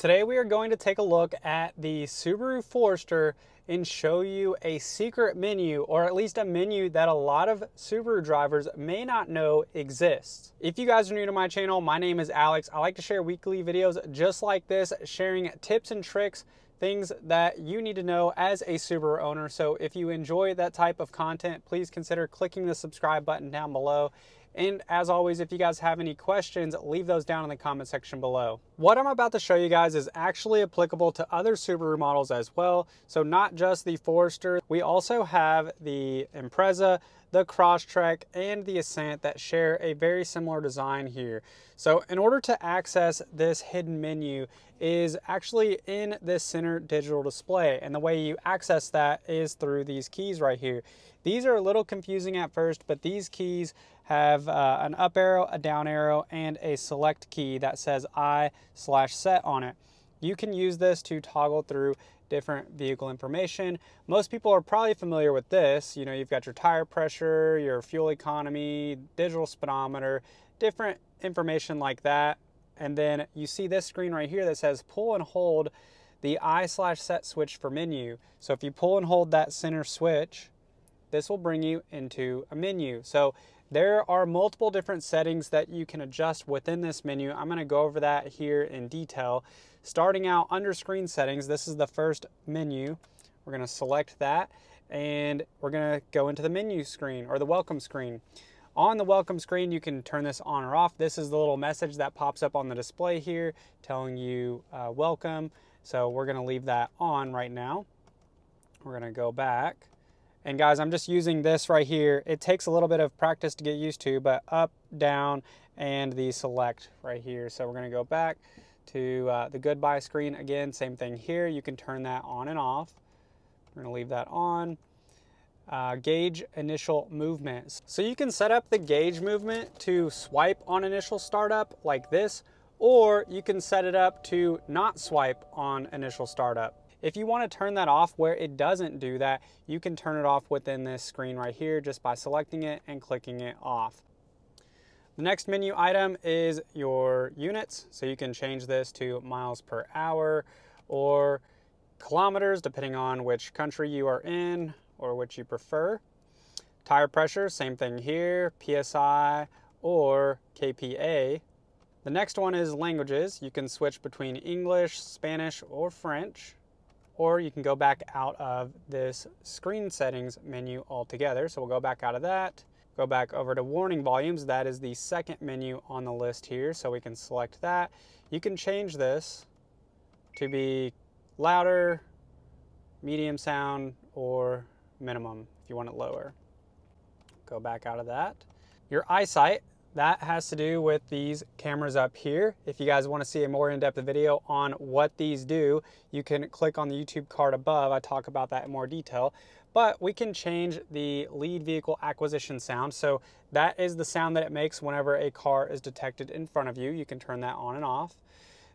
Today we are going to take a look at the Subaru Forester and show you a secret menu, or at least a menu that a lot of Subaru drivers may not know exists. If you guys are new to my channel, my name is Alex. I like to share weekly videos just like this, sharing tips and tricks things that you need to know as a Subaru owner. So if you enjoy that type of content, please consider clicking the subscribe button down below. And as always, if you guys have any questions, leave those down in the comment section below. What I'm about to show you guys is actually applicable to other Subaru models as well. So not just the Forester, we also have the Impreza, the Crosstrek, and the Ascent that share a very similar design here. So in order to access this hidden menu is actually in this center digital display. And the way you access that is through these keys right here. These are a little confusing at first, but these keys have uh, an up arrow, a down arrow, and a select key that says I slash set on it. You can use this to toggle through different vehicle information. Most people are probably familiar with this. You know, you've got your tire pressure, your fuel economy, digital speedometer, different information like that. And then you see this screen right here that says pull and hold the I slash set switch for menu. So if you pull and hold that center switch, this will bring you into a menu. So there are multiple different settings that you can adjust within this menu. I'm gonna go over that here in detail. Starting out under screen settings, this is the first menu. We're gonna select that and we're gonna go into the menu screen or the welcome screen. On the welcome screen, you can turn this on or off. This is the little message that pops up on the display here telling you uh, welcome. So we're gonna leave that on right now. We're gonna go back and guys, I'm just using this right here. It takes a little bit of practice to get used to, but up, down, and the select right here. So we're gonna go back to uh, the goodbye screen. Again, same thing here. You can turn that on and off. We're gonna leave that on. Uh, gauge initial movements. So you can set up the gauge movement to swipe on initial startup like this, or you can set it up to not swipe on initial startup. If you want to turn that off where it doesn't do that, you can turn it off within this screen right here just by selecting it and clicking it off. The next menu item is your units. So you can change this to miles per hour or kilometers, depending on which country you are in or which you prefer. Tire pressure, same thing here, PSI or KPA. The next one is languages. You can switch between English, Spanish, or French or you can go back out of this screen settings menu altogether. So we'll go back out of that, go back over to warning volumes. That is the second menu on the list here. So we can select that. You can change this to be louder, medium sound, or minimum if you want it lower. Go back out of that. Your eyesight, that has to do with these cameras up here. If you guys want to see a more in-depth video on what these do, you can click on the YouTube card above. I talk about that in more detail. But we can change the lead vehicle acquisition sound. So that is the sound that it makes whenever a car is detected in front of you. You can turn that on and off.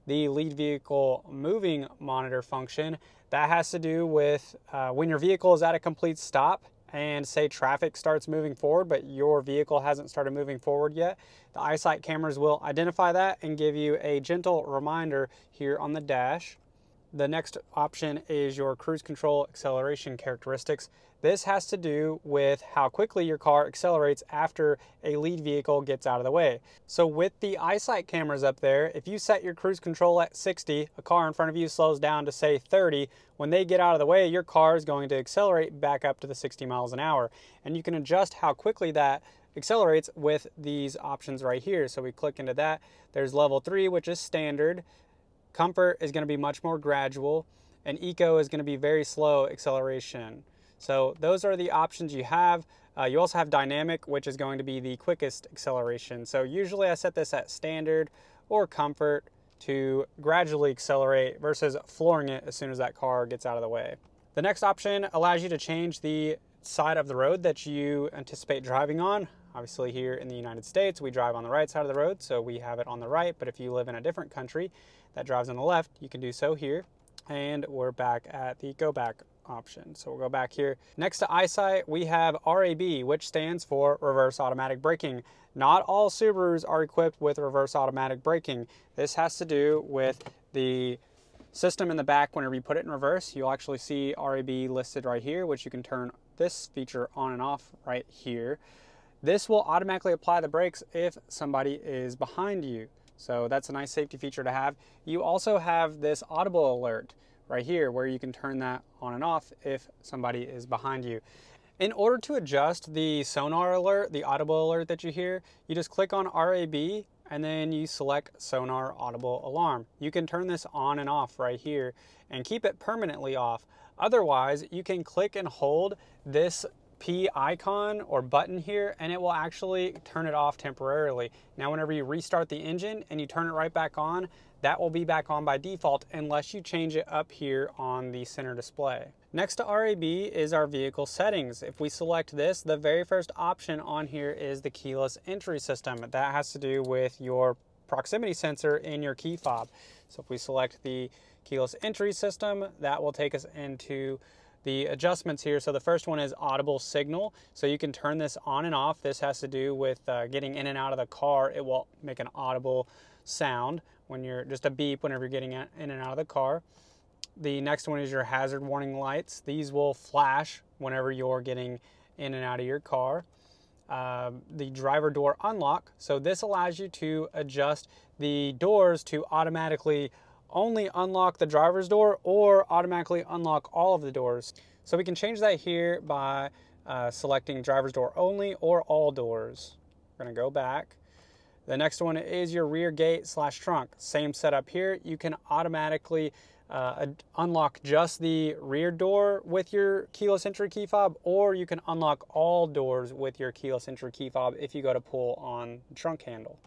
The lead vehicle moving monitor function, that has to do with uh, when your vehicle is at a complete stop, and say traffic starts moving forward, but your vehicle hasn't started moving forward yet, the eyesight cameras will identify that and give you a gentle reminder here on the dash. The next option is your cruise control acceleration characteristics. This has to do with how quickly your car accelerates after a lead vehicle gets out of the way. So with the eyesight cameras up there, if you set your cruise control at 60, a car in front of you slows down to say 30, when they get out of the way, your car is going to accelerate back up to the 60 miles an hour. And you can adjust how quickly that accelerates with these options right here. So we click into that. There's level three, which is standard. Comfort is gonna be much more gradual and Eco is gonna be very slow acceleration. So those are the options you have. Uh, you also have dynamic, which is going to be the quickest acceleration. So usually I set this at standard or comfort to gradually accelerate versus flooring it as soon as that car gets out of the way. The next option allows you to change the side of the road that you anticipate driving on. Obviously here in the United States, we drive on the right side of the road, so we have it on the right, but if you live in a different country that drives on the left, you can do so here. And we're back at the go back option. So we'll go back here. Next to eyesight, we have RAB, which stands for reverse automatic braking. Not all Subarus are equipped with reverse automatic braking. This has to do with the system in the back, whenever you put it in reverse, you'll actually see RAB listed right here, which you can turn this feature on and off right here. This will automatically apply the brakes if somebody is behind you. So that's a nice safety feature to have. You also have this audible alert right here where you can turn that on and off if somebody is behind you. In order to adjust the sonar alert, the audible alert that you hear, you just click on RAB and then you select sonar audible alarm. You can turn this on and off right here and keep it permanently off. Otherwise, you can click and hold this P icon or button here and it will actually turn it off temporarily. Now whenever you restart the engine and you turn it right back on, that will be back on by default unless you change it up here on the center display. Next to RAB is our vehicle settings. If we select this, the very first option on here is the keyless entry system. That has to do with your proximity sensor in your key fob. So if we select the keyless entry system, that will take us into the adjustments here. So the first one is audible signal. So you can turn this on and off. This has to do with uh, getting in and out of the car. It will make an audible sound when you're just a beep whenever you're getting in and out of the car. The next one is your hazard warning lights. These will flash whenever you're getting in and out of your car. Uh, the driver door unlock. So this allows you to adjust the doors to automatically only unlock the driver's door or automatically unlock all of the doors. So we can change that here by uh, selecting driver's door only or all doors. We're gonna go back. The next one is your rear gate slash trunk. Same setup here. You can automatically uh, unlock just the rear door with your keyless entry key fob, or you can unlock all doors with your keyless entry key fob if you go to pull on the trunk handle.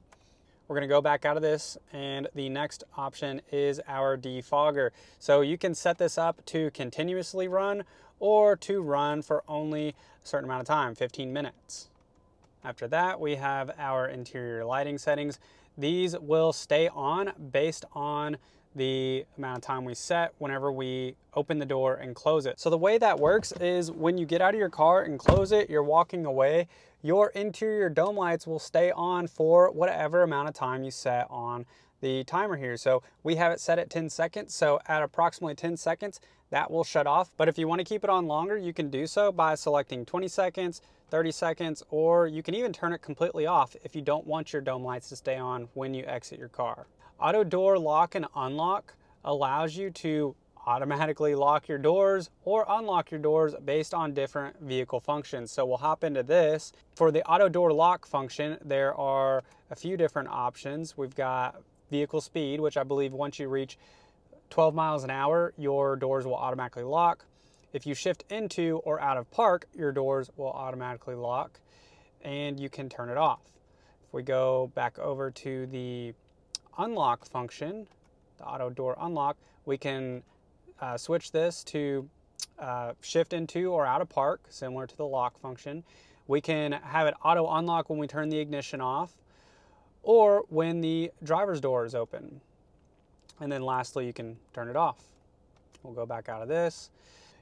We're gonna go back out of this and the next option is our defogger. So you can set this up to continuously run or to run for only a certain amount of time, 15 minutes. After that, we have our interior lighting settings. These will stay on based on the amount of time we set whenever we open the door and close it. So the way that works is when you get out of your car and close it, you're walking away, your interior dome lights will stay on for whatever amount of time you set on the timer here. So we have it set at 10 seconds. So at approximately 10 seconds, that will shut off. But if you want to keep it on longer, you can do so by selecting 20 seconds, 30 seconds, or you can even turn it completely off if you don't want your dome lights to stay on when you exit your car. Auto door lock and unlock allows you to automatically lock your doors or unlock your doors based on different vehicle functions. So we'll hop into this. For the auto door lock function, there are a few different options. We've got vehicle speed, which I believe once you reach 12 miles an hour, your doors will automatically lock. If you shift into or out of park, your doors will automatically lock and you can turn it off. If we go back over to the unlock function, the auto door unlock, we can uh, switch this to uh, shift into or out of park, similar to the lock function. We can have it auto unlock when we turn the ignition off or when the driver's door is open. And then lastly, you can turn it off. We'll go back out of this.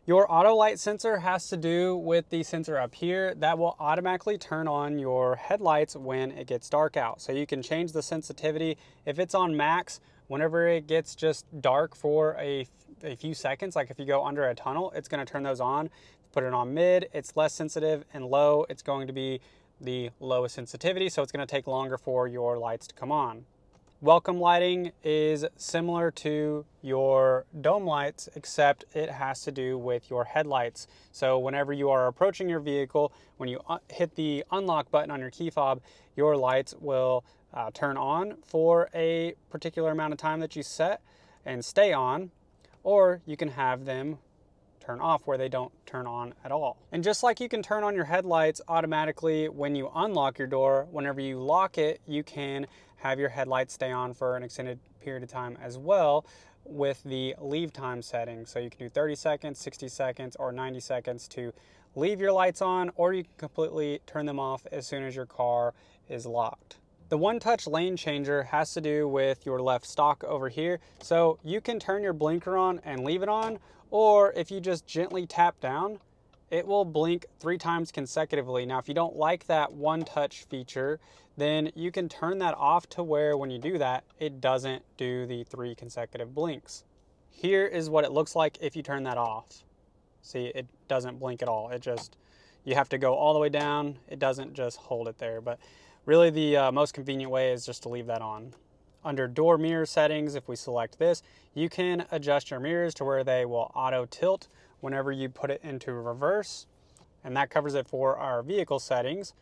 Your auto light sensor has to do with the sensor up here that will automatically turn on your headlights when it gets dark out. So you can change the sensitivity. If it's on max, whenever it gets just dark for a, a few seconds, like if you go under a tunnel, it's gonna turn those on. Put it on mid, it's less sensitive, and low, it's going to be the lowest sensitivity, so it's gonna take longer for your lights to come on. Welcome lighting is similar to your dome lights, except it has to do with your headlights. So whenever you are approaching your vehicle, when you hit the unlock button on your key fob, your lights will uh, turn on for a particular amount of time that you set and stay on, or you can have them turn off where they don't turn on at all. And just like you can turn on your headlights automatically when you unlock your door, whenever you lock it, you can have your headlights stay on for an extended period of time as well with the leave time setting. So you can do 30 seconds, 60 seconds, or 90 seconds to leave your lights on, or you can completely turn them off as soon as your car is locked. The one touch lane changer has to do with your left stalk over here. So you can turn your blinker on and leave it on, or if you just gently tap down, it will blink three times consecutively. Now, if you don't like that one touch feature, then you can turn that off to where when you do that, it doesn't do the three consecutive blinks. here is what it looks like if you turn that off. See, it doesn't blink at all. It just, you have to go all the way down. It doesn't just hold it there. But really the uh, most convenient way is just to leave that on. Under door mirror settings, if we select this, you can adjust your mirrors to where they will auto tilt whenever you put it into reverse. And that covers it for our vehicle settings.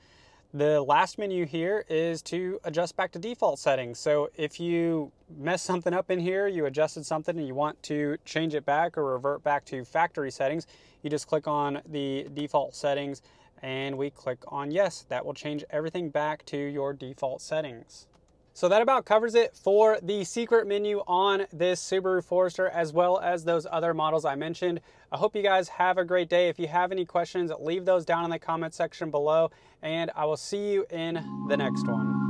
The last menu here is to adjust back to default settings. So if you mess something up in here, you adjusted something and you want to change it back or revert back to factory settings, you just click on the default settings and we click on yes. That will change everything back to your default settings. So that about covers it for the secret menu on this Subaru Forester as well as those other models I mentioned. I hope you guys have a great day. If you have any questions, leave those down in the comment section below and I will see you in the next one.